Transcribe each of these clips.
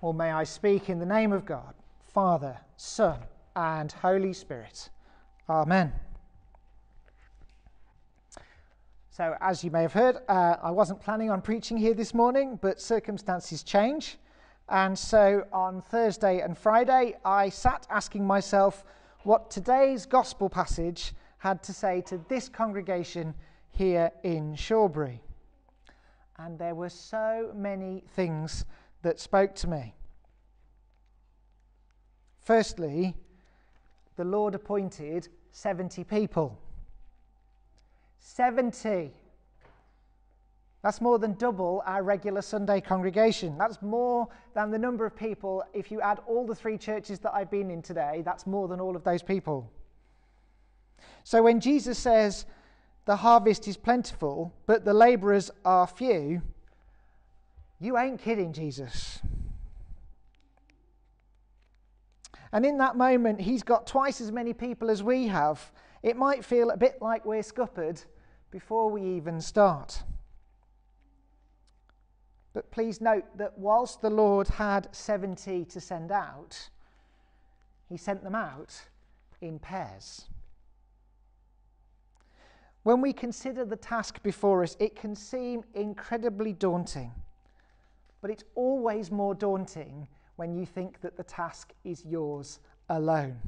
Or may I speak in the name of God, Father, Son, and Holy Spirit. Amen. So, as you may have heard, uh, I wasn't planning on preaching here this morning, but circumstances change. And so on Thursday and Friday, I sat asking myself what today's gospel passage had to say to this congregation here in Shawbury. And there were so many things that spoke to me. Firstly, the Lord appointed 70 people. 70. That's more than double our regular Sunday congregation. That's more than the number of people, if you add all the three churches that I've been in today, that's more than all of those people. So when Jesus says, the harvest is plentiful, but the laborers are few, you ain't kidding, Jesus. And in that moment, he's got twice as many people as we have. It might feel a bit like we're scuppered before we even start. But please note that whilst the Lord had 70 to send out, he sent them out in pairs. When we consider the task before us, it can seem incredibly daunting. But it's always more daunting when you think that the task is yours alone.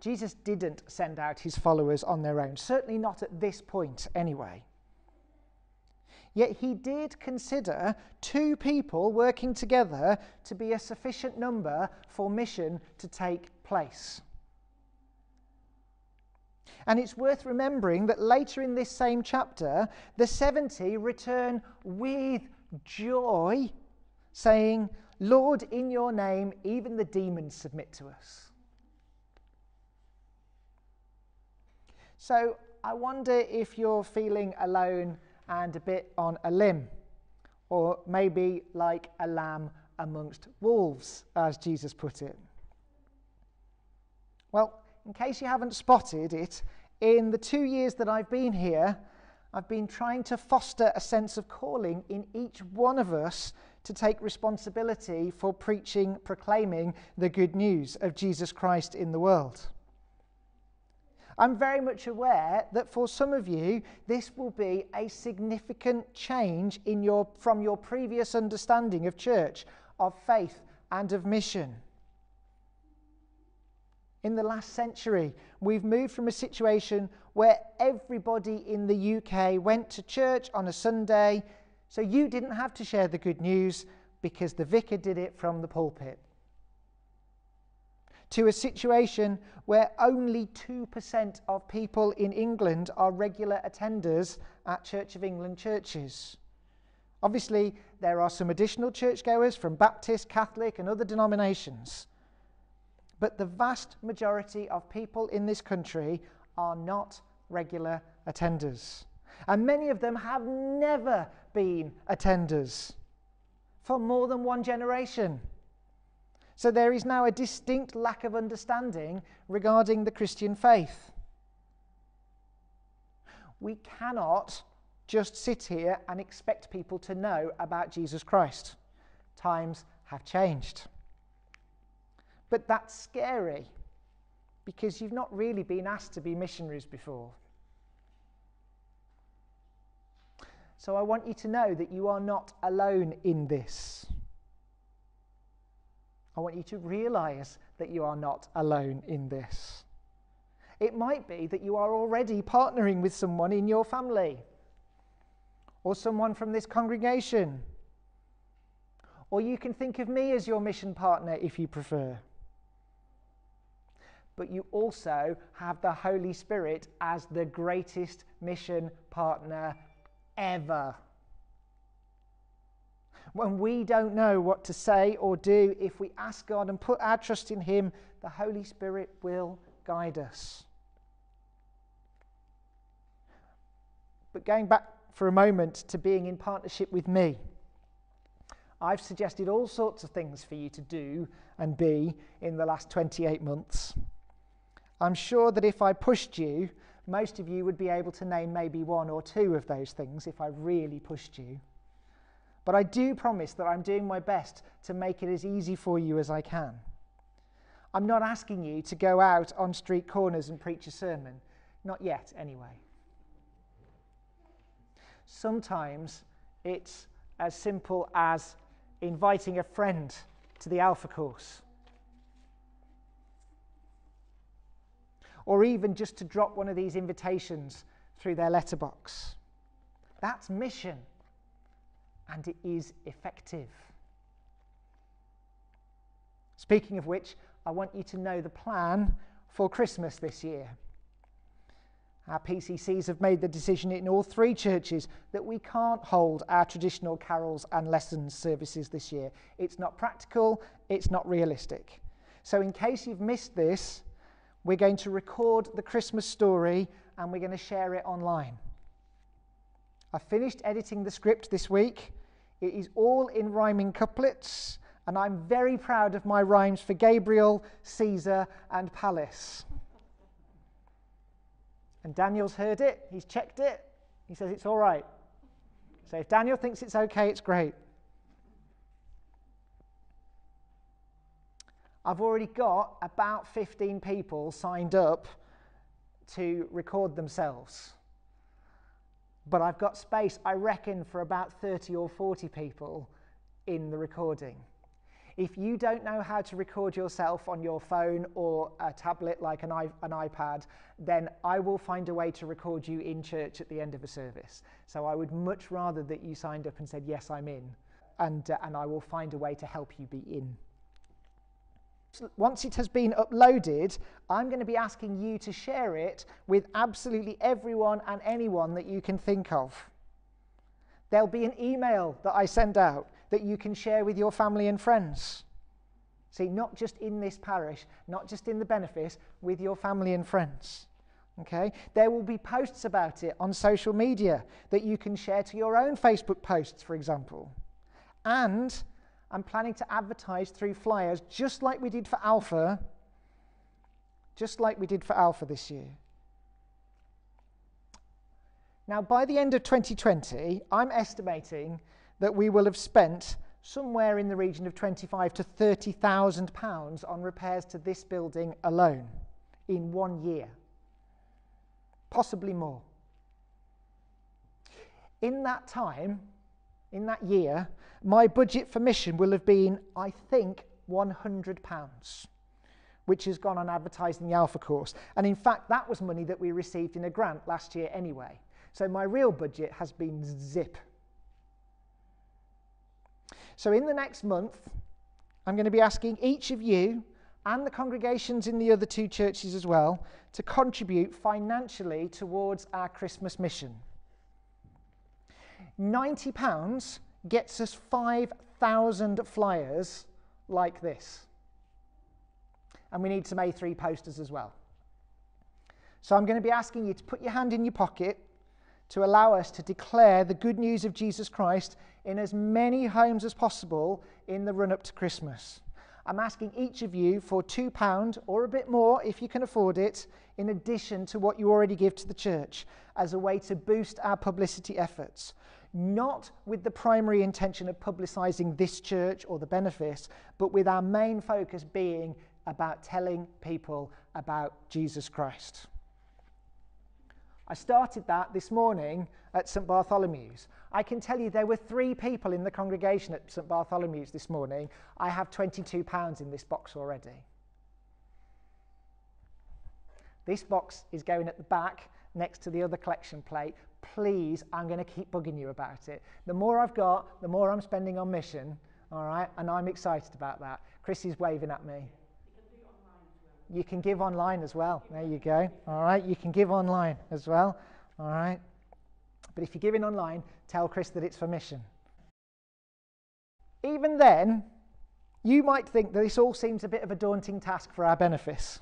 Jesus didn't send out his followers on their own, certainly not at this point, anyway. Yet he did consider two people working together to be a sufficient number for mission to take place. And it's worth remembering that later in this same chapter, the 70 return with joy, saying, Lord, in your name, even the demons submit to us. So I wonder if you're feeling alone and a bit on a limb, or maybe like a lamb amongst wolves, as Jesus put it. Well, in case you haven't spotted it, in the two years that I've been here, I've been trying to foster a sense of calling in each one of us to take responsibility for preaching, proclaiming the good news of Jesus Christ in the world. I'm very much aware that for some of you, this will be a significant change in your, from your previous understanding of church, of faith, and of mission. In the last century, we've moved from a situation where everybody in the UK went to church on a Sunday, so you didn't have to share the good news because the vicar did it from the pulpit. To a situation where only 2% of people in England are regular attenders at Church of England churches. Obviously, there are some additional churchgoers from Baptist, Catholic, and other denominations. But the vast majority of people in this country are not regular attenders. And many of them have never been attenders for more than one generation. So there is now a distinct lack of understanding regarding the Christian faith. We cannot just sit here and expect people to know about Jesus Christ. Times have changed. But that's scary because you've not really been asked to be missionaries before. So I want you to know that you are not alone in this. I want you to realize that you are not alone in this. It might be that you are already partnering with someone in your family, or someone from this congregation, or you can think of me as your mission partner if you prefer but you also have the Holy Spirit as the greatest mission partner ever. When we don't know what to say or do, if we ask God and put our trust in Him, the Holy Spirit will guide us. But going back for a moment to being in partnership with me, I've suggested all sorts of things for you to do and be in the last 28 months. I'm sure that if I pushed you, most of you would be able to name maybe one or two of those things if I really pushed you. but I do promise that I'm doing my best to make it as easy for you as I can. I'm not asking you to go out on street corners and preach a sermon. Not yet, anyway. Sometimes it's as simple as inviting a friend to the Alpha course. Or even just to drop one of these invitations through their letterbox. That's mission, and it is effective. Speaking of which, I want you to know the plan for Christmas this year. Our PCCs have made the decision in all three churches that we can't hold our traditional carols and lessons services this year. It's not practical, it's not realistic. So, in case you've missed this, we're going to record the Christmas story and we're going to share it online. I finished editing the script this week. It is all in rhyming couplets, and I'm very proud of my rhymes for Gabriel, Caesar, and Palace. And Daniel's heard it, he's checked it, he says it's all right. So if Daniel thinks it's okay, it's great. I've already got about 15 people signed up to record themselves. But I've got space, I reckon, for about 30 or 40 people in the recording. If you don't know how to record yourself on your phone or a tablet like an, an iPad, then I will find a way to record you in church at the end of a service. So I would much rather that you signed up and said, Yes, I'm in. And, uh, and I will find a way to help you be in. Once it has been uploaded, I'm going to be asking you to share it with absolutely everyone and anyone that you can think of. There'll be an email that I send out that you can share with your family and friends. See, not just in this parish, not just in the benefice, with your family and friends. Okay? There will be posts about it on social media that you can share to your own Facebook posts, for example. And I'm planning to advertise through flyers just like we did for Alpha, just like we did for Alpha this year. Now, by the end of 2020, I'm estimating that we will have spent somewhere in the region of 25 to 30,000 pounds on repairs to this building alone in one year, possibly more. In that time, in that year, my budget for mission will have been, I think, 100 pounds, which has gone on advertising the Alpha course. And in fact, that was money that we received in a grant last year anyway. So my real budget has been zip. So, in the next month, I'm going to be asking each of you and the congregations in the other two churches as well to contribute financially towards our Christmas mission. £90 gets us 5,000 flyers like this. And we need some A3 posters as well. So I'm going to be asking you to put your hand in your pocket to allow us to declare the good news of Jesus Christ in as many homes as possible in the run up to Christmas. I'm asking each of you for £2 or a bit more if you can afford it, in addition to what you already give to the church, as a way to boost our publicity efforts. Not with the primary intention of publicising this church or the benefice, but with our main focus being about telling people about Jesus Christ. I started that this morning at St Bartholomew's. I can tell you there were three people in the congregation at St Bartholomew's this morning. I have £22 in this box already. This box is going at the back next to the other collection plate. Please, I'm going to keep bugging you about it. The more I've got, the more I'm spending on mission, all right? And I'm excited about that. Chris is waving at me. You can give online as well. There you go. All right. You can give online as well. All right. But if you're giving online, tell Chris that it's for mission. Even then, you might think that this all seems a bit of a daunting task for our benefice.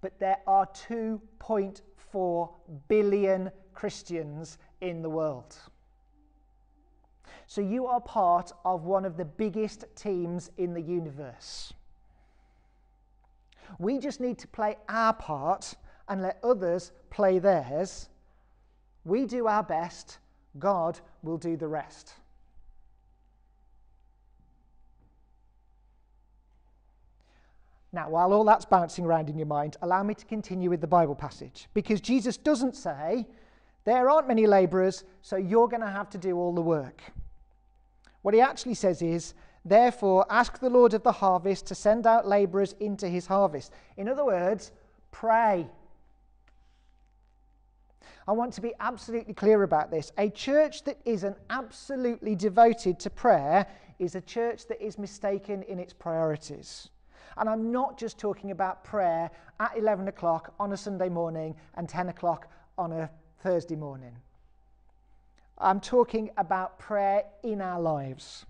But there are 2.4 billion Christians in the world. So you are part of one of the biggest teams in the universe. We just need to play our part and let others play theirs. We do our best, God will do the rest. Now, while all that's bouncing around in your mind, allow me to continue with the Bible passage. Because Jesus doesn't say, there aren't many labourers, so you're going to have to do all the work. What he actually says is, therefore, ask the Lord of the harvest to send out labourers into his harvest. In other words, pray. I want to be absolutely clear about this. A church that isn't absolutely devoted to prayer is a church that is mistaken in its priorities. And I'm not just talking about prayer at 11 o'clock on a Sunday morning and 10 o'clock on a Thursday morning. I'm talking about prayer in our lives.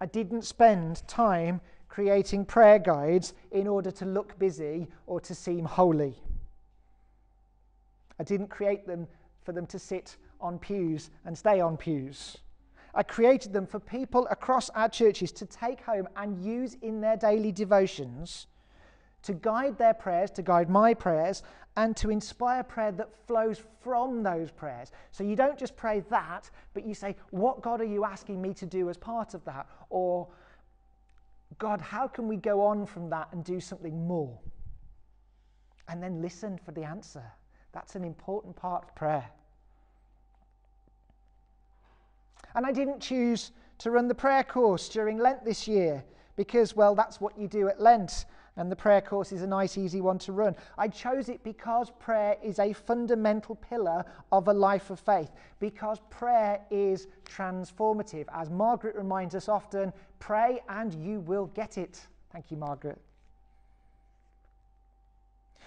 I didn't spend time creating prayer guides in order to look busy or to seem holy. I didn't create them for them to sit on pews and stay on pews. I created them for people across our churches to take home and use in their daily devotions to guide their prayers, to guide my prayers, and to inspire prayer that flows from those prayers. So you don't just pray that, but you say, What God are you asking me to do as part of that? Or, God, how can we go on from that and do something more? And then listen for the answer. That's an important part of prayer. And I didn't choose to run the prayer course during Lent this year because, well, that's what you do at Lent. And the prayer course is a nice, easy one to run. I chose it because prayer is a fundamental pillar of a life of faith, because prayer is transformative. As Margaret reminds us often, pray and you will get it. Thank you, Margaret.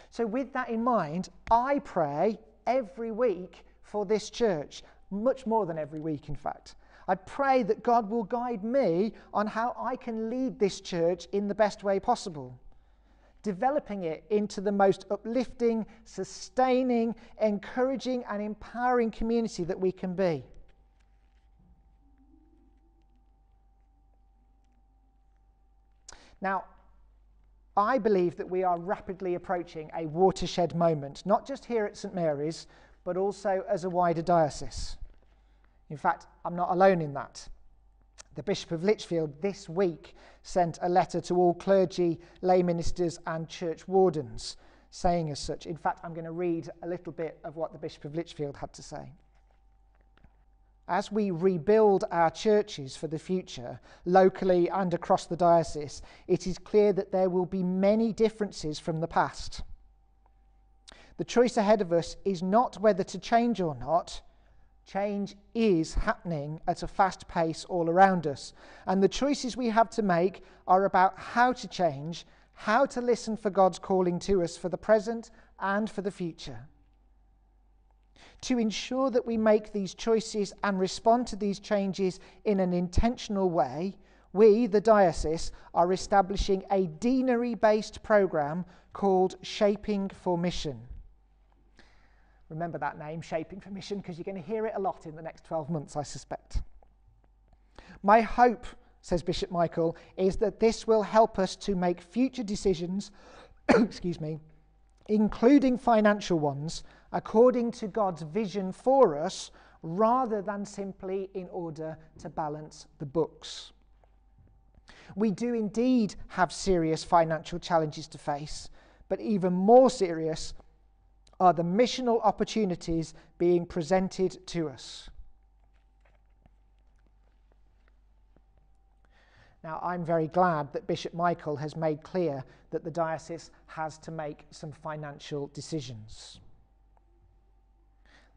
So, with that in mind, I pray every week for this church, much more than every week, in fact. I pray that God will guide me on how I can lead this church in the best way possible, developing it into the most uplifting, sustaining, encouraging, and empowering community that we can be. Now, I believe that we are rapidly approaching a watershed moment, not just here at St Mary's, but also as a wider diocese. In fact, I'm not alone in that. The Bishop of Lichfield this week sent a letter to all clergy, lay ministers, and church wardens saying as such. In fact, I'm going to read a little bit of what the Bishop of Lichfield had to say as we rebuild our churches for the future, locally and across the diocese, it is clear that there will be many differences from the past. The choice ahead of us is not whether to change or not. Change is happening at a fast pace all around us. And the choices we have to make are about how to change, how to listen for God's calling to us for the present and for the future to ensure that we make these choices and respond to these changes in an intentional way, we, the diocese, are establishing a deanery based programme called Shaping for Mission. Remember that name, Shaping for Mission, because you're going to hear it a lot in the next 12 months, I suspect. My hope, says Bishop Michael, is that this will help us to make future decisions, excuse me, including financial ones, according to God's vision for us rather than simply in order to balance the books. We do indeed have serious financial challenges to face, but even more serious are the missional opportunities being presented to us. Now, I'm very glad that Bishop Michael has made clear that the diocese has to make some financial decisions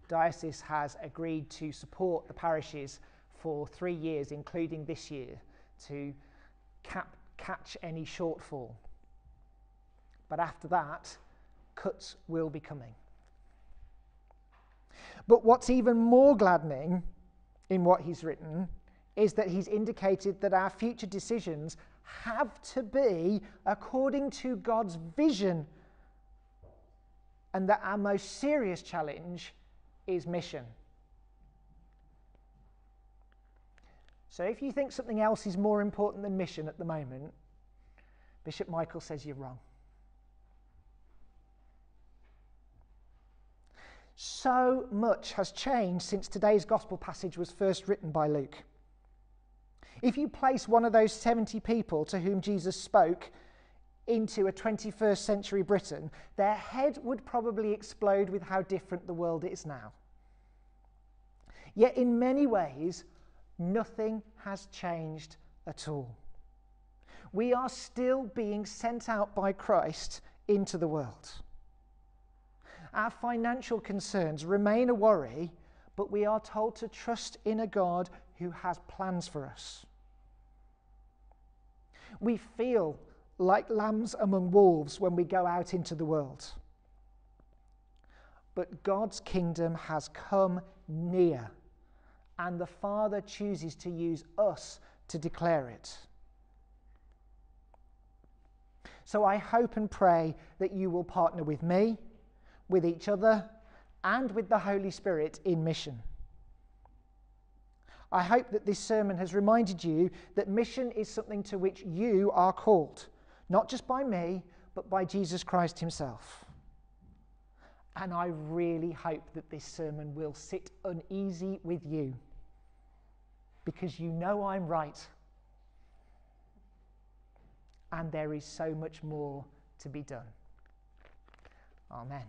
The diocese has agreed to support the parishes for three years, including this year, to cap, catch any shortfall. But after that, cuts will be coming. But what's even more gladdening in what he's written is that he's indicated that our future decisions have to be according to God's vision, and that our most serious challenge is mission. So if you think something else is more important than mission at the moment, Bishop Michael says you're wrong. So much has changed since today's gospel passage was first written by Luke. If you place one of those 70 people to whom Jesus spoke into a 21st century Britain, their head would probably explode with how different the world is now. Yet, in many ways, nothing has changed at all. We are still being sent out by Christ into the world. Our financial concerns remain a worry, but we are told to trust in a God who has plans for us. We feel like lambs among wolves when we go out into the world. But God's kingdom has come near, and the Father chooses to use us to declare it. So I hope and pray that you will partner with me, with each other, and with the Holy Spirit in mission. I hope that this sermon has reminded you that mission is something to which you are called, not just by me, but by Jesus Christ Himself. And I really hope that this sermon will sit uneasy with you because you know I'm right and there is so much more to be done. Amen.